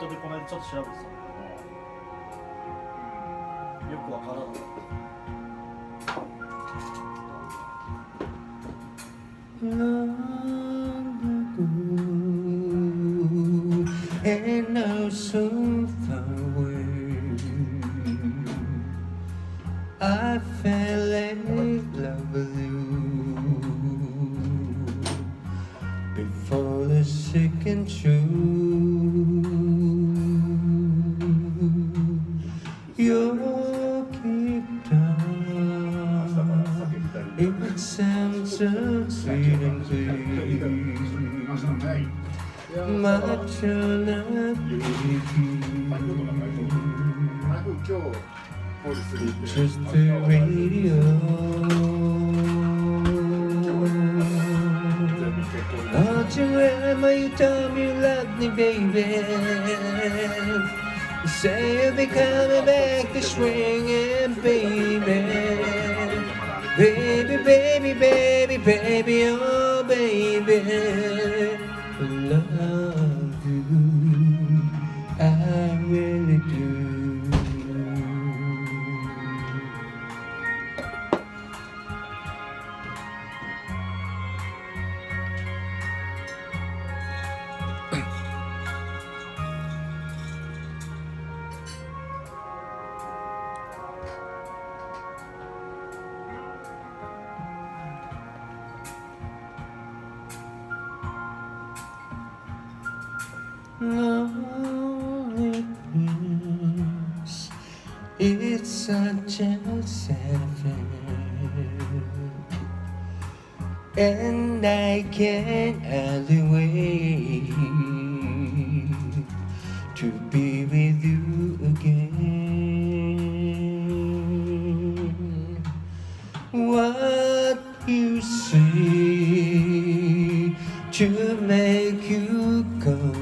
トでこの間ちょっと調べてたよくわからなかった and now so far away. I fell in love with you before the second show. It sounds so sweet and Much Just the radio Aren't you ever you tell me you love me baby you say you'll be coming back to swinging, baby. baby baby, baby, baby, oh baby, love you, I really do. Loneliness, it's such a sad affair, and I can't hardly wait to be with you again. What you say to make you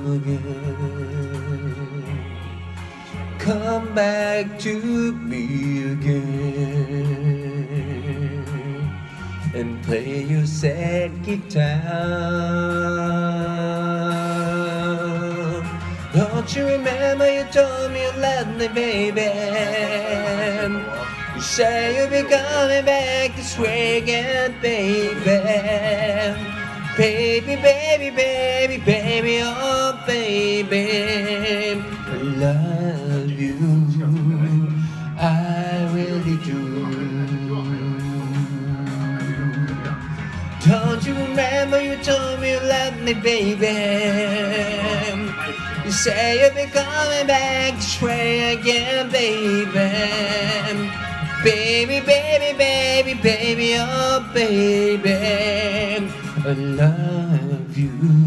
come again? Come back to me again and play your sad guitar. Don't you remember you told me you loved me, baby? You say you'll be coming back this way again, baby. Baby, baby, baby, baby, oh baby, I love you. I really do. Don't you remember you told me you loved me, baby? You say you'll be coming back this way again, baby. Baby, baby, baby, baby, oh baby, I love you.